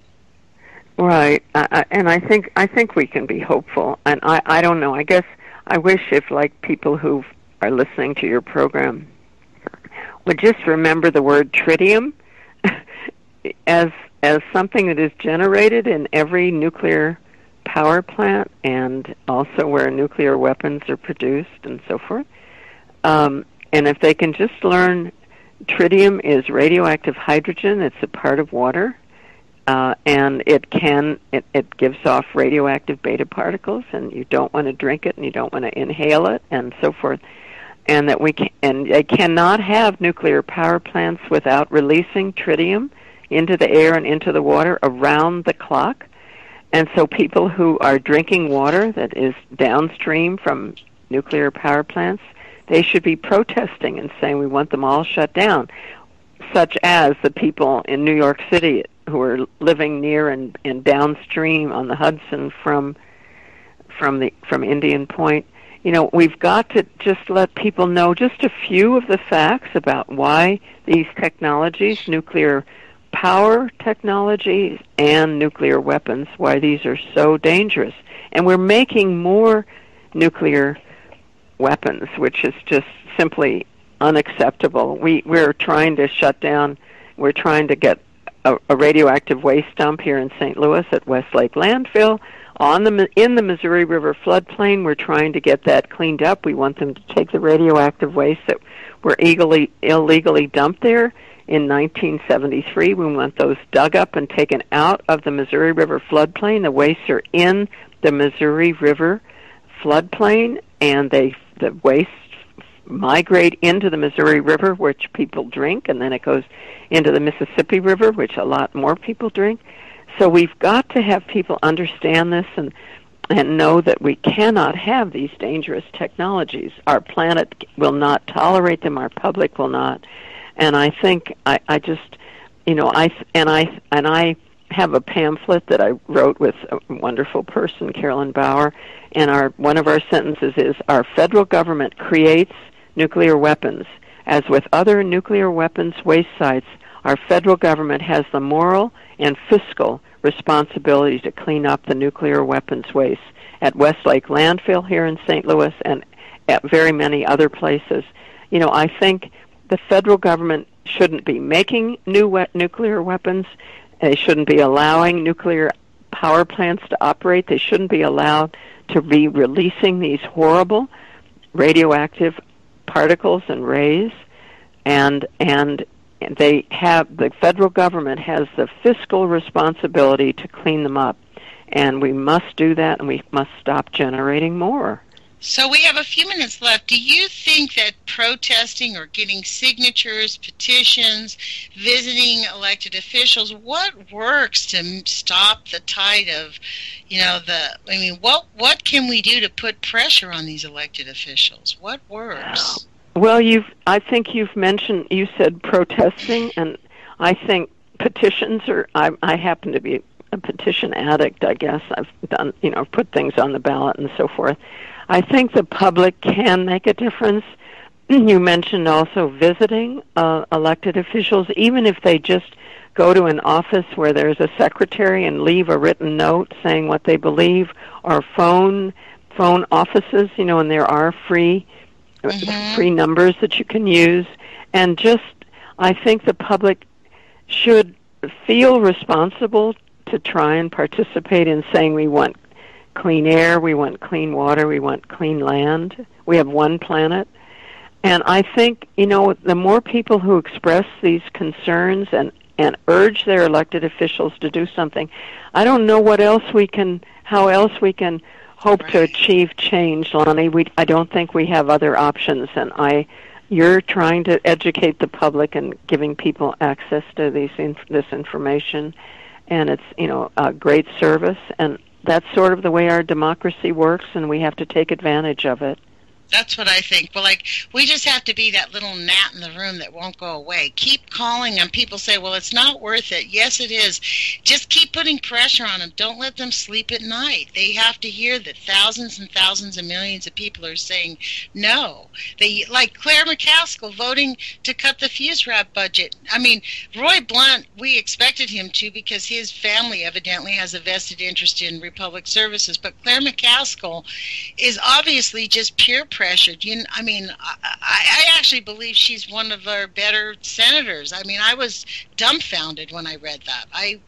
S3: Right, uh, and I think I think we can be hopeful. And I I don't know. I guess I wish if like people who are listening to your program would just remember the word tritium as as something that is generated in every nuclear power plant and also where nuclear weapons are produced and so forth. Um, and if they can just learn tritium is radioactive hydrogen, it's a part of water uh, and it can it, it gives off radioactive beta particles, and you don't want to drink it, and you don't want to inhale it, and so forth. And that we can, and they cannot have nuclear power plants without releasing tritium into the air and into the water around the clock. And so people who are drinking water that is downstream from nuclear power plants, they should be protesting and saying we want them all shut down such as the people in New York City who are living near and, and downstream on the Hudson from from the from Indian Point. You know, we've got to just let people know just a few of the facts about why these technologies, nuclear power technologies and nuclear weapons, why these are so dangerous. And we're making more nuclear weapons, which is just simply unacceptable. We we're trying to shut down. We're trying to get a, a radioactive waste dump here in St. Louis at Westlake Landfill on the in the Missouri River floodplain. We're trying to get that cleaned up. We want them to take the radioactive waste that were illegally illegally dumped there in 1973. We want those dug up and taken out of the Missouri River floodplain. The wastes are in the Missouri River floodplain, and they the waste migrate into the Missouri River, which people drink, and then it goes into the Mississippi River, which a lot more people drink. So we've got to have people understand this and and know that we cannot have these dangerous technologies. Our planet will not tolerate them. Our public will not. And I think I, I just, you know, I and I and I have a pamphlet that I wrote with a wonderful person, Carolyn Bauer, and our one of our sentences is: Our federal government creates nuclear weapons. As with other nuclear weapons waste sites, our federal government has the moral and fiscal responsibility to clean up the nuclear weapons waste at Westlake Landfill here in St. Louis and at very many other places. You know, I think the federal government shouldn't be making new nuclear weapons. They shouldn't be allowing nuclear power plants to operate. They shouldn't be allowed to be releasing these horrible radioactive particles and rays and and they have the federal government has the fiscal responsibility to clean them up. And we must do that and we must stop generating more
S2: so we have a few minutes left. Do you think that protesting or getting signatures, petitions, visiting elected officials, what works to stop the tide of, you know, the I mean, what what can we do to put pressure on these elected officials? What works?
S3: Well, you've I think you've mentioned you said protesting and I think petitions are I I happen to be a petition addict, I guess. I've done, you know, put things on the ballot and so forth. I think the public can make a difference. You mentioned also visiting uh, elected officials, even if they just go to an office where there's a secretary and leave a written note saying what they believe, or phone phone offices, you know, and there are free mm-hmm. free numbers that you can use, and just I think the public should feel responsible to try and participate in saying we want clean air, we want clean water, we want clean land. We have one planet. And I think, you know, the more people who express these concerns and, and urge their elected officials to do something, I don't know what else we can, how else we can hope right. to achieve change, Lonnie. We, I don't think we have other options. And I, you're trying to educate the public and giving people access to these this information and it's you know a great service and that's sort of the way our democracy works, and we have to take advantage of it.
S2: That's what I think. Well, like we just have to be that little gnat in the room that won't go away. Keep calling them. People say, "Well, it's not worth it." Yes, it is. Just keep putting pressure on them. Don't let them sleep at night. They have to hear that thousands and thousands and millions of people are saying no. They like Claire McCaskill voting to cut the FUSRAP budget. I mean, Roy Blunt. We expected him to because his family evidently has a vested interest in Republic Services, but Claire McCaskill is obviously just pure pressured. You, I mean, I, I actually believe she's one of our better senators. I mean, I was dumbfounded when I read that. I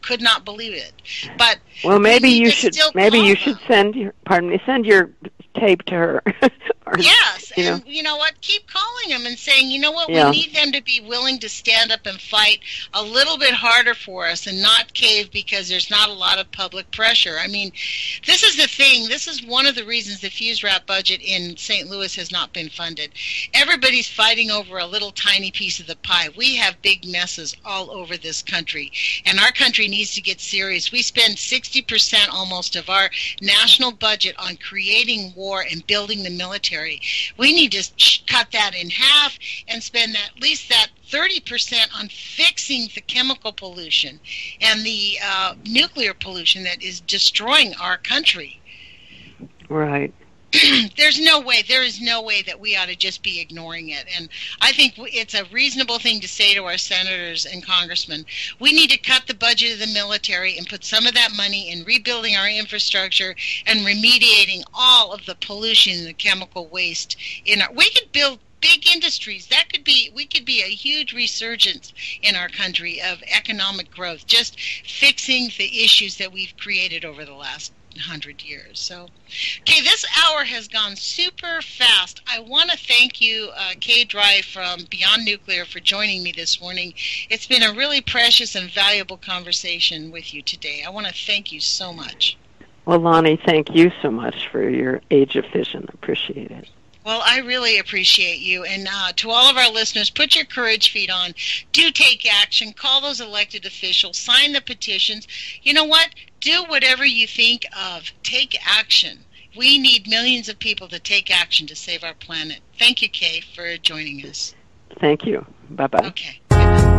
S2: could not believe it. But
S3: well, maybe you should maybe you them. should send your pardon me send your tape to her.
S2: or, yes, you and know. you know what? Keep calling them and saying, you know what? Yeah. We need them to be willing to stand up and fight a little bit harder for us and not cave because there's not a lot of public pressure. I mean, this is the thing. This is one of the reasons the FUSRAP budget in St. Louis has not been funded. Everybody's fighting over a little tiny piece of the pie. We have big messes all over this country, and our country needs to get serious. We spend 60% almost of our national budget on creating war and building the military. We need to cut that in half and spend at least that 30% on fixing the chemical pollution and the uh, nuclear pollution that is destroying our country.
S3: Right.
S2: there's no way, there is no way that we ought to just be ignoring it. And I think it's a reasonable thing to say to our senators and congressmen. We need to cut the budget of the military and put some of that money in rebuilding our infrastructure and remediating all of the pollution and the chemical waste in our. We could build big industries that could be we could be a huge resurgence in our country of economic growth just fixing the issues that we've created over the last 100 years. So, okay, this hour has gone super fast. I want to thank you, uh, Kay Drey from Beyond Nuclear, for joining me this morning. It's been a really precious and valuable conversation with you today. I want to thank you so much.
S3: Well, Lonnie, thank you so much for your Age of Fission. Appreciate it.
S2: Well, I really appreciate you. And uh, to all of our listeners, put your courage feet on. Do take action. Call those elected officials. Sign the petitions. You know what? Do whatever you think of. Take action. We need millions of people to take action to save our planet. Thank you, Kay, for joining us.
S3: Thank you. Bye bye.
S2: Okay.